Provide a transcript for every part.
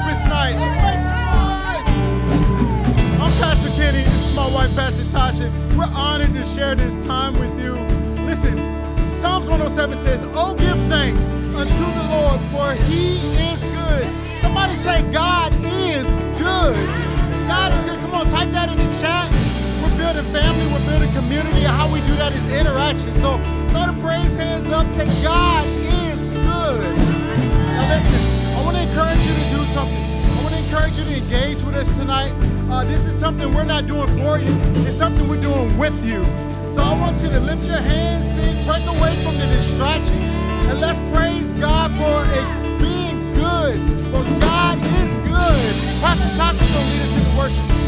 purpose night. I'm Pastor Kenny. This is my wife, Pastor Tasha. We're honored to share this time with you. Listen, Psalms 107 says, Oh, give thanks unto the Lord, for he is good. Somebody say, God is good. God is good. Come on, type that in the chat. We're building family, we're building community, and how we do that is interaction. So throw the praise hands up, say, God is good. Now listen, encourage you to do something. I want to encourage you to engage with us tonight. Uh, this is something we're not doing for you. It's something we're doing with you. So I want you to lift your hands, sing, break away from the distractions, and let's praise God for a being good. For God is good. Pastor Tasha's going to lead us in worship.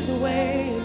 Jesus is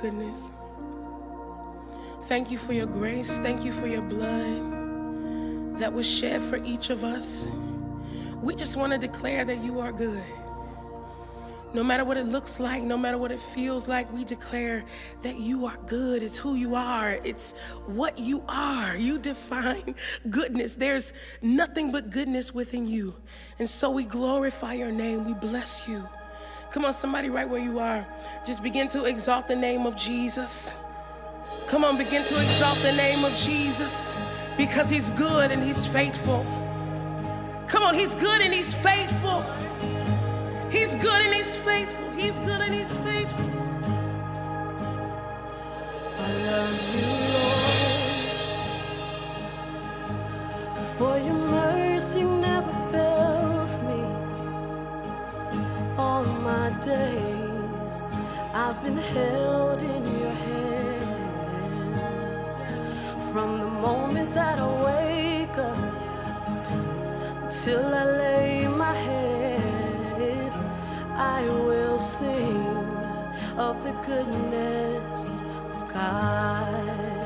goodness. Thank you for your grace. Thank you for your blood that was shed for each of us. We just want to declare that you are good. No matter what it looks like, no matter what it feels like, we declare that you are good. It's who you are, it's what you are. You define goodness. There's nothing but goodness within you. And so we glorify your name, we bless you. Come on, somebody, right where you are, just begin to exalt the name of Jesus. Come on, begin to exalt the name of Jesus because he's good and he's faithful. Come on, he's good and he's faithful. He's good and he's faithful. He's good and he's faithful. I love you, Lord. For your mercy days I've been held in your hands. From the moment that I wake up till I lay my head, I will sing of the goodness of God.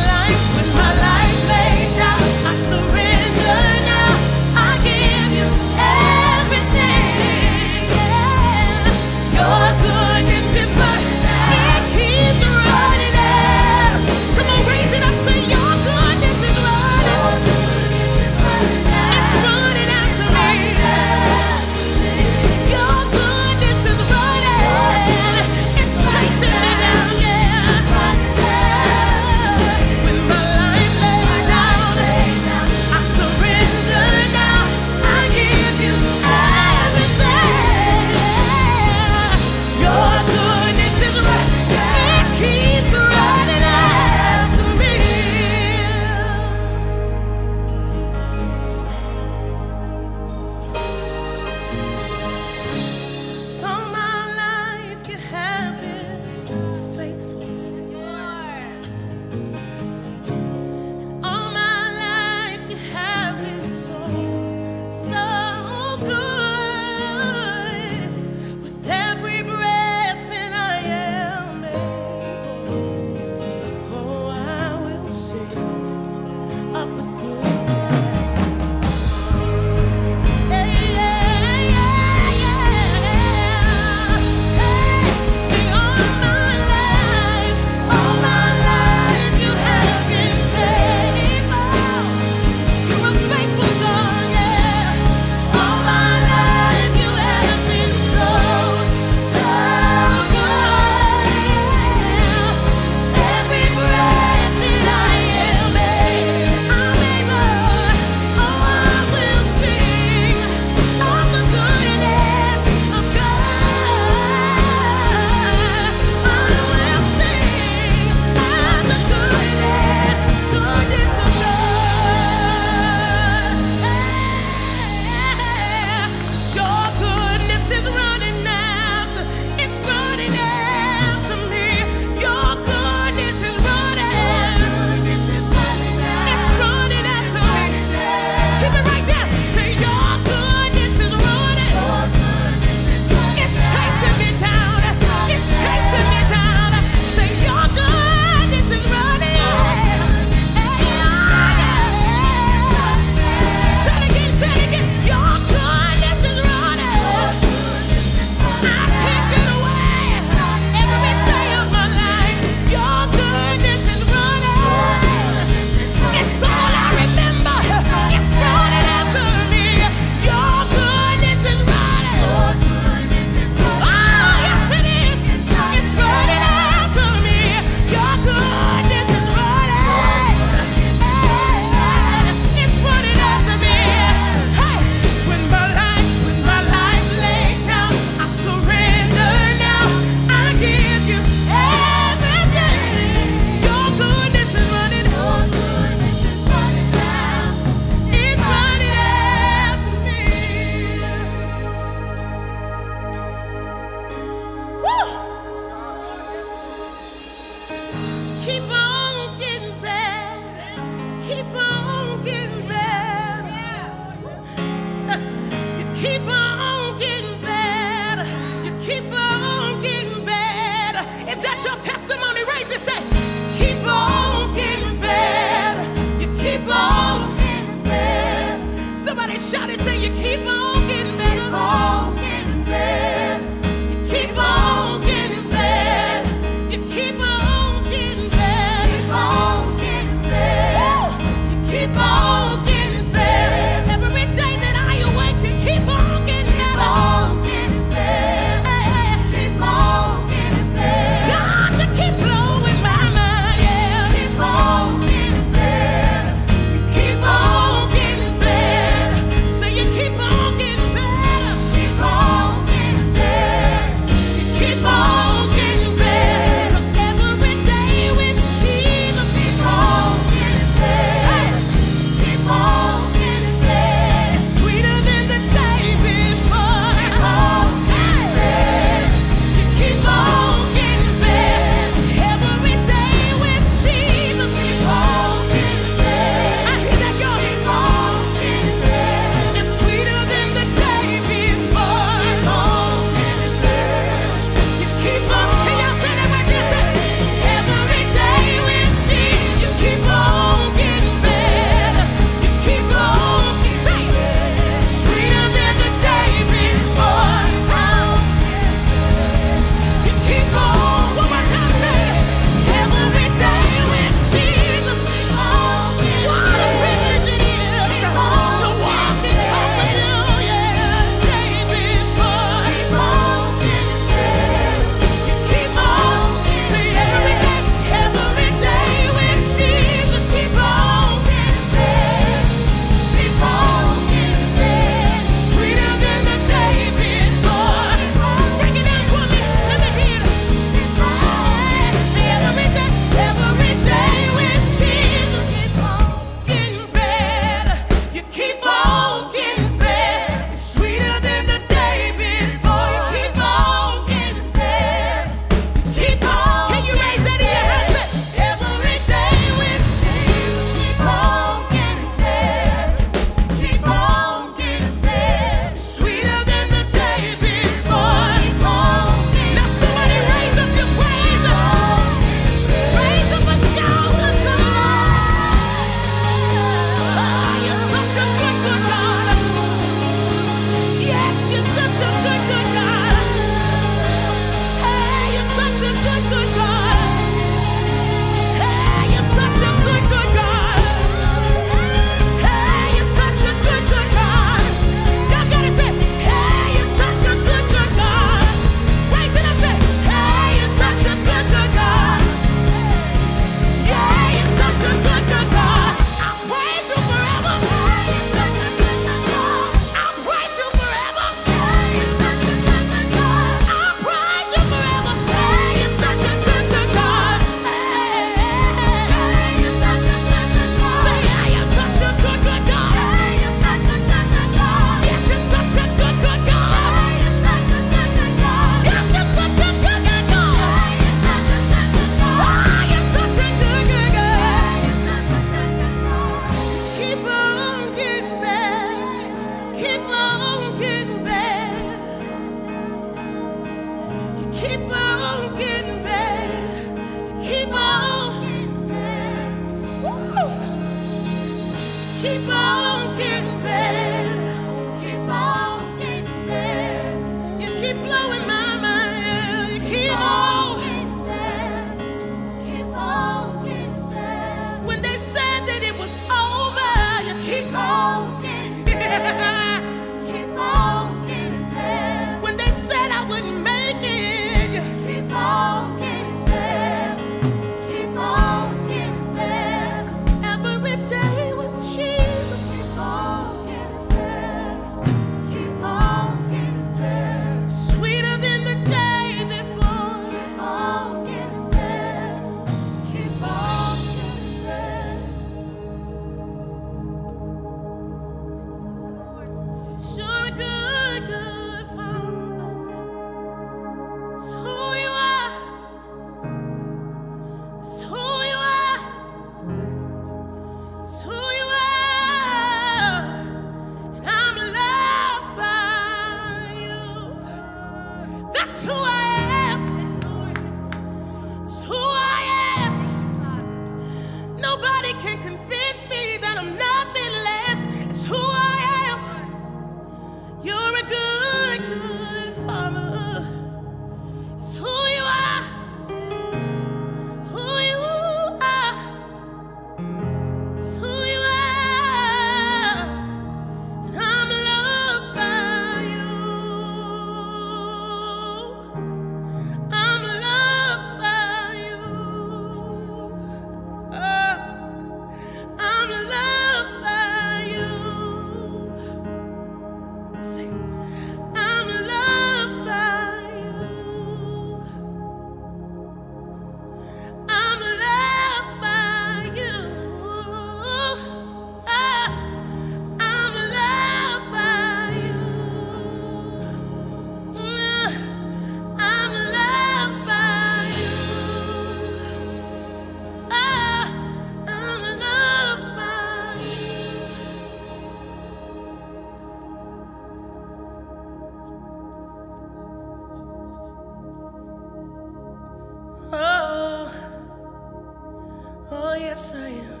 Yes, I am.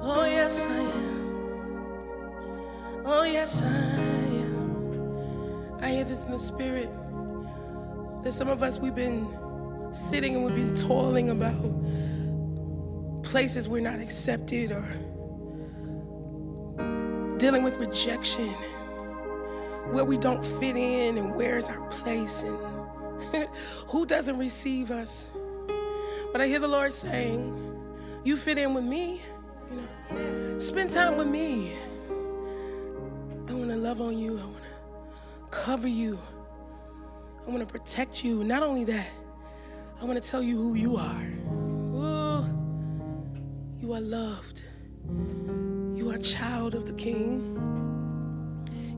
Oh, yes, I am. Oh, yes, I am. I hear this in the spirit. That some of us, we've been sitting and we've been toiling about places we're not accepted or dealing with rejection, where we don't fit in and where's our place and who doesn't receive us. But I hear the Lord saying, You fit in with me. You know, spend time with me. I want to love on you. I want to cover you. I want to protect you. Not only that, I want to tell you who you are. Ooh, you are loved. You are child of the King.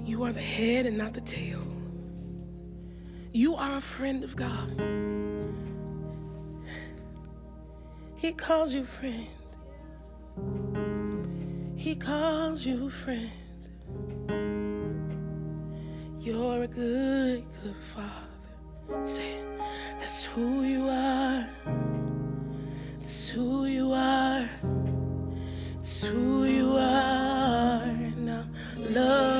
You are the head and not the tail. You are a friend of God. He calls you friend. He calls you friend. You're a good, good father. Say. That's who you are. That's who you are. That's who you are. Now, love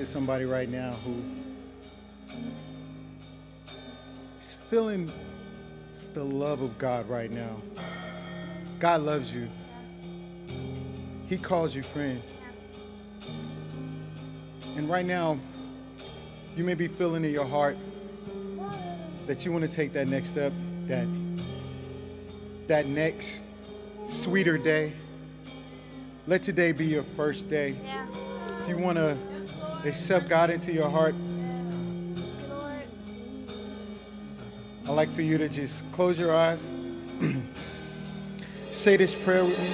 to somebody right now who is feeling the love of God right now. God loves you. He calls you friend. And right now, you may be feeling in your heart that you want to take that next step, that that next sweeter day. Let today be your first day. If you want to accept God into your heart, I'd like for you to just close your eyes. Say this prayer with me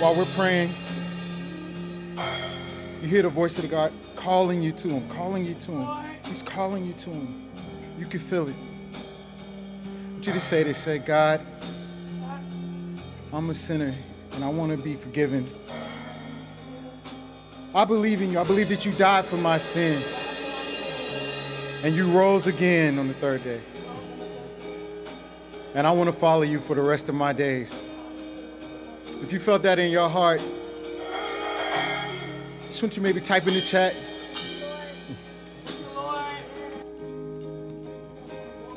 while we're praying. You hear the voice of God calling you to Him, calling you to Him. He's calling you to Him. You can feel it. I want you to say this say, God, I'm a sinner and I want to be forgiven. I believe in you. I believe that you died for my sin and you rose again on the third day. And I want to follow you for the rest of my days. If you felt that in your heart, just want you maybe type in the chat.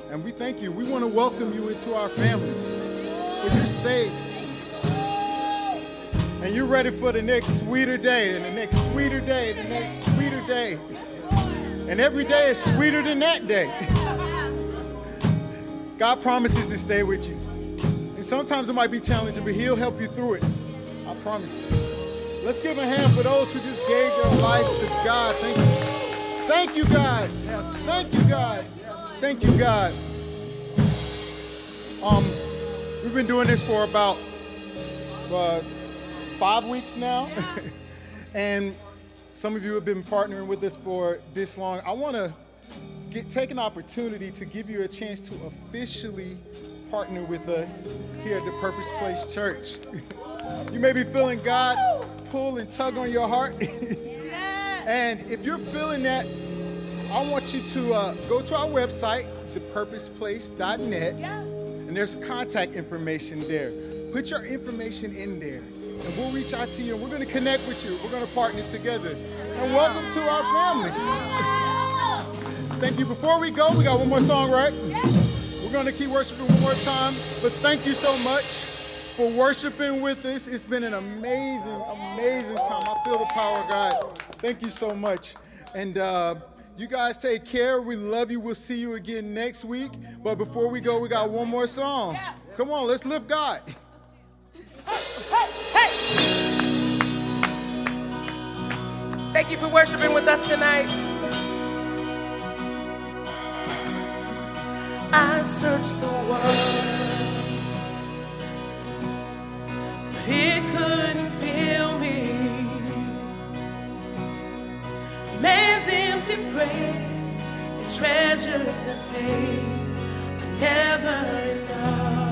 And we thank you. We want to welcome you into our family. For you're saved. And you're ready for the next sweeter day, and the next sweeter day, the next sweeter day. And every day is sweeter than that day. God promises to stay with you. And sometimes it might be challenging, but He'll help you through it. I promise you. Let's give a hand for those who just gave their life to God. Thank you. Thank you, God. Yes. Thank you, God. Yes. Thank you, God. Um, we've been doing this for about uh, five weeks now, and some of you have been partnering with us for this long. I want to get take an opportunity to give you a chance to officially partner with us here at the Purpose Place Church. you may be feeling God pull and tug on your heart. and if you're feeling that, I want you to uh, go to our website, thepurposeplace.net, and there's contact information there. Put your information in there, and we'll reach out to you, and we're going to connect with you. We're going to partner together. And welcome to our family. Thank you. Before we go, we got one more song, right? We're going to keep worshiping one more time, but thank you so much for worshiping with us. It's been an amazing, amazing time. I feel the power of God. Thank you so much. And uh, you guys take care. We love you. We'll see you again next week. But before we go, we got one more song. Come on, let's lift God. Thank you for worshiping with us tonight. I searched the world, but it couldn't fill me. Man's empty praise and treasures that fade are never enough.